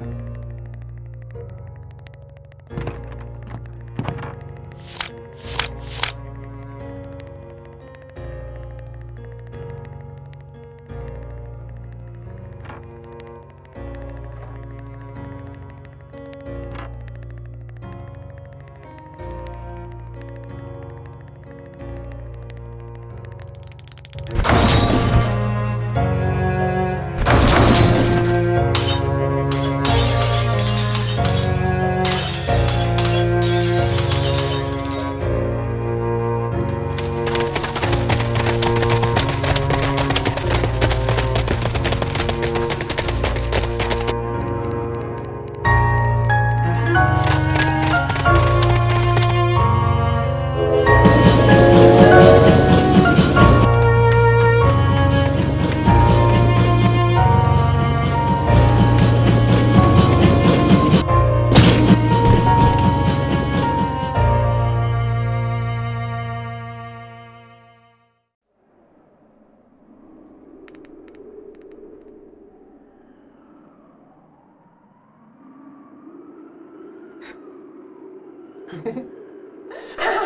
Hehehe Ha